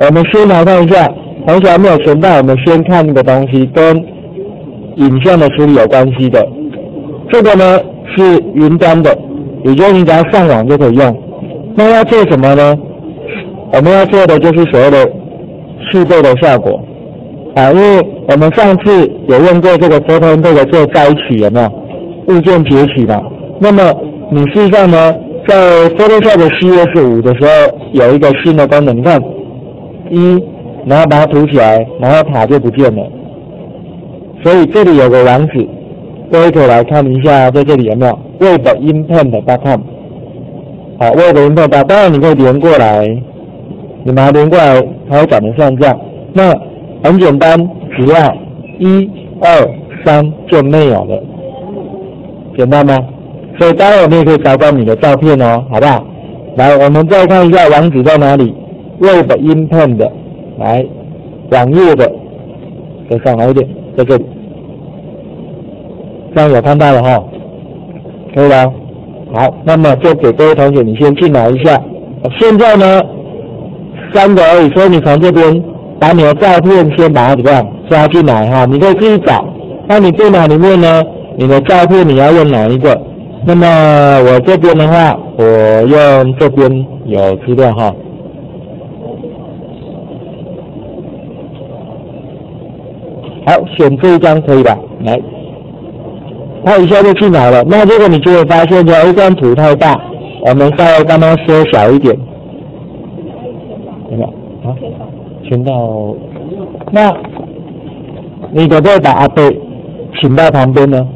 我们先来看一下，同学还没有存到，我们先看一个东西，跟影像的处理有关系的。这个呢是云端的，也就是你只要上网就可以用。那要做什么呢？我们要做的就是所谓的适对的效果啊，因为我们上次有用过这个 Photoshop 这个做摘取有没有物件截取嘛？那么你事实上呢，在 Photoshop 的 CS 五的时候有一个新的功能，你看一，然后把它涂起来，然后塔就不见了。所以这里有个网址，各位可以来看一下，在这里有没有 webinpaint.com？好，webinpaint，当然你可以连过来。你把它连过来，它会长得像这样。那很简单，只要一二三就没有了，简单吗？所以待会我们也可以找到你的照片哦，好不好？来，我们再看一下网址在哪里，Web Intent 的，来网页的，再上来一点，在这里，这样有看到了哈，可以了。好，那么就给各位同学，你先进来一下。现在呢？三个而已，所以你从这边把你的照片先把它怎么样加进来哈？你可以自己找。那你电脑里面呢？你的照片你要用哪一个？那么我这边的话，我用这边有资料哈。好，选这一张可以吧？来，它一下就进来了。那如果你就会发现这一张图太大，我们稍微帮它缩小一点。有没有啊？请到那，你可不可以把阿贝请到旁边呢？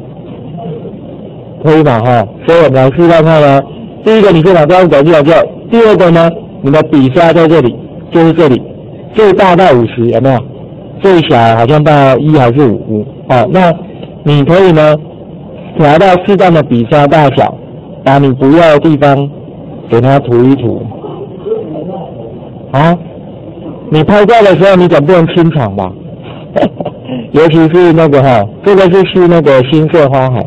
可以吧？哈，所以我们来示范看呢。第一个，你先把这张转进来就；第二个呢，你的笔刷在这里，就是这里，最大到五十，有没有？最小好像到一还是五五？好，那你可以呢调到适当的笔刷大小，把你不要的地方给它涂一涂。啊，你拍照的时候，你总不能清场吧？尤其是那个哈，这个就是那个新色花海，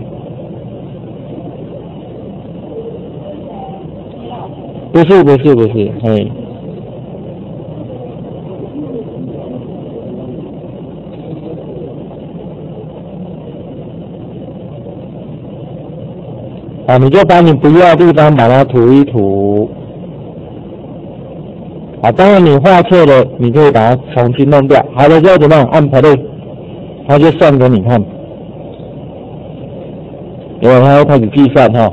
不是不是不是，哎，啊，你就把你不要的地方把它涂一涂。啊，当然你画错了，你可以把它重新弄掉。好了之后怎么样？按 play，它就算给你看。然后它要开始计算哈。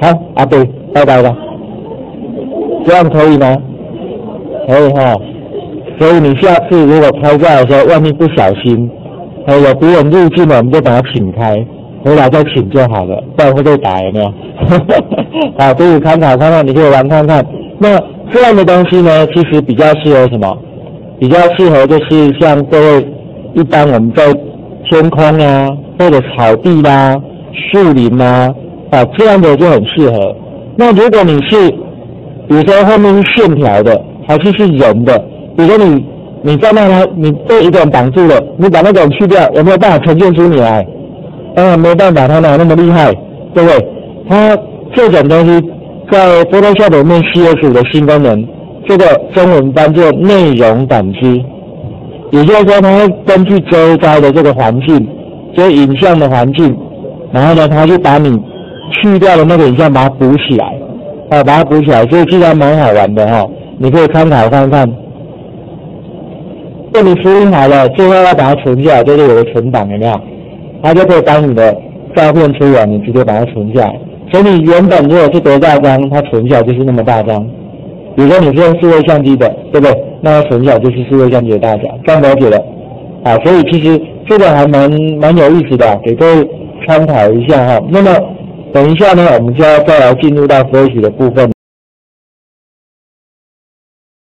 好，阿对，拜拜了。这样可以吗？可以哈。所以你下次如果拍照的时候，万一不小心，有别人入镜了，我们就把它请开。回来再请就好了，不然会被打有没有？好，可以参考看看，你可以玩看看。那这样的东西呢，其实比较适合什么？比较适合就是像各位一般我们在天空啊，或者草地啦、树林啊，啊这样的就很适合。那如果你是，比如说后面是线条的，还是是人的，比如说你你在那他，你被一个人挡住了，你把那个人去掉，有没有办法呈现出你来？当然没办法，他哪那么厉害，对不对？他这种东西在 Photoshop 里面 CS 的新功能，这个中文翻作内容感知，也就是说，他会根据周遭的这个环境，就是影像的环境，然后呢，他就把你去掉的那个影像把它补起来，啊，把它补起来，所以其实蛮好玩的哈，你可以参考看看。这你处理好了，最后要把它存下来，这里有个存档，有没有？它就可以当你的照片出来，你直接把它存下来。所以你原本如果是多大张，它存下来就是那么大张。比如说你是用数位相机的，对不对？那它存下来就是数位相机的大小，这样了解了。啊，所以其实这个还蛮蛮有意思的，给各位参考一下哈。那么等一下呢，我们就要再来进入到 Flash 的部分。